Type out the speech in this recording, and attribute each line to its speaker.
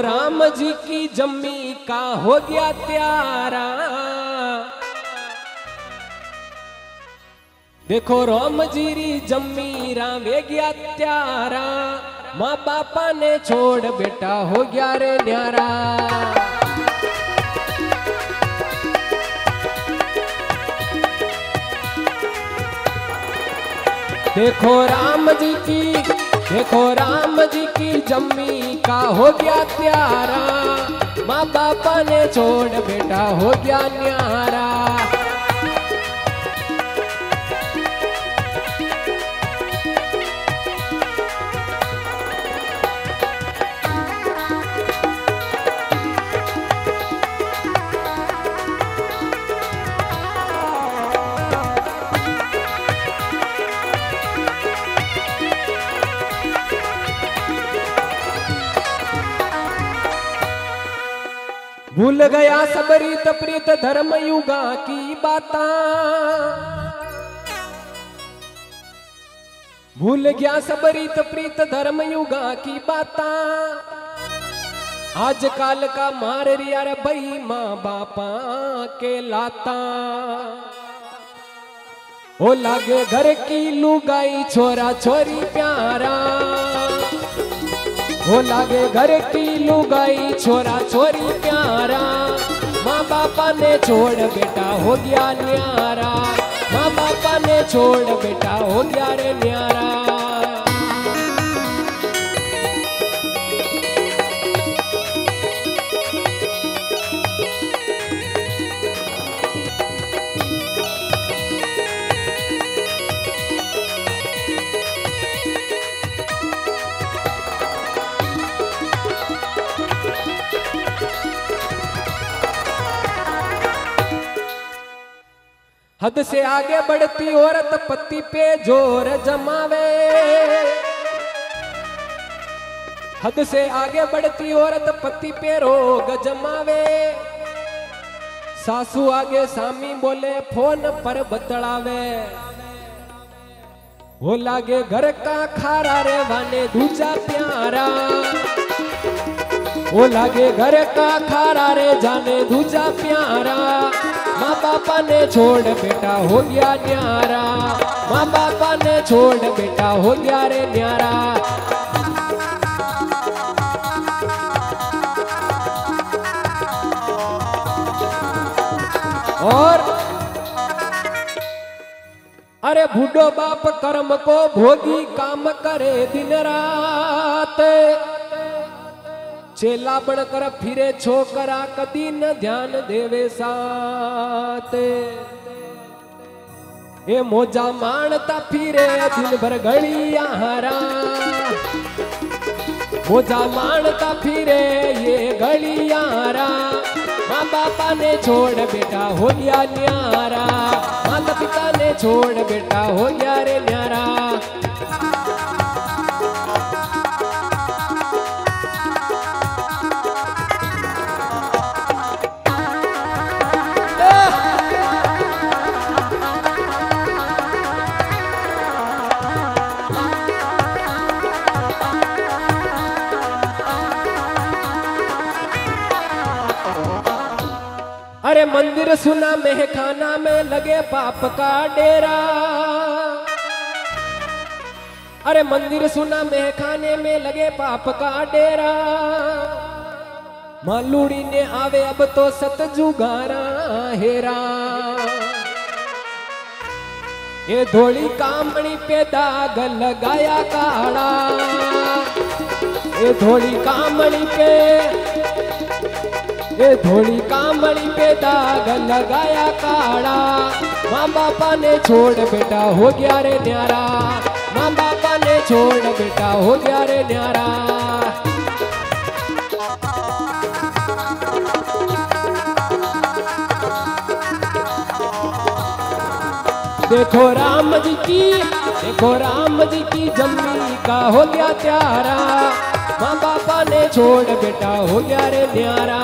Speaker 1: राम जी की जम्मी का हो गया त्यारा। देखो राम जी री जम्मी रा वे गया त्यारा। माँ बापा ने छोड़ बेटा हो गया रे न्यारा। देखो राम जी की, देखो राम जी की जम्मी हो गया प्यारा माँ बापा ने छोड़ बेटा हो गया न्यारा। भूल गया सबरीत प्रीत धर्म युगा की बाता। भूल गया सबरीत प्रीत धर्म युगा की बाता। आज काल का मार रिया रे भाई माँ बापा के लाता। ओ लागे घर की लुगाई, छोरा छोरी प्यारा हो लागे घर की लुगाई, छोरा छोरी प्यारा। माँ बापा ने छोड़ बेटा हो गया न्यारा। माँ बापा ने छोड़ बेटा हो गया रे न्यारा। हद से आगे बढ़ती औरत पति पे ज़ोर जमावे। हद से आगे बढ़ती औरत पति पे रोग जमावे। सासू आगे सामी बोले, फ़ोन पर बतलावे वो लागे, घर का खारा रे वाने दूजा प्यारा। वो लागे, घर का खारा रे जाने दूजा प्यारा। माँ बापा ने छोड़ बेटा हो गया न्यारा। माँ बापा ने छोड़ बेटा हो गया रे न्यारा। और अरे बूढ़ो बाप कर्म को भोगी काम करे दिन रात। चेला बनकर फिरे छोकरा कदी न ध्यान देवे साथ। ए मोजा माणता फिरे दिन भर घड़ी हारा। मोजा माणता फिरे ये घड़ी हारा। माँ बापा ने छोड़ बेटा हो गया न्यारा। माता पिता ने छोड़ अरे मंदिर सुना मेहखाना में लगे पाप का डेरा। अरे मंदिर सुना मेहखाने में लगे पाप का डेरा। मालूड़ी ने आवे अब तो सतजुगारा हेरा। ये धोली कामणी पे दाग लगाया काड़ा। ये धोली कामणी पे ये थोड़ी कामड़ी पे दाग लगाया काड़ा माँ बापा ने छोड़ बेटा, हो गया रे न्यारा। माँ बापा ने छोड़ बेटा, हो गया रे न्यारा। देखो राम जी की, देखो राम जी की जमी का हो गया त्यारा। माँ बापा ने छोड़ बेटा हो गया रे न्यारा।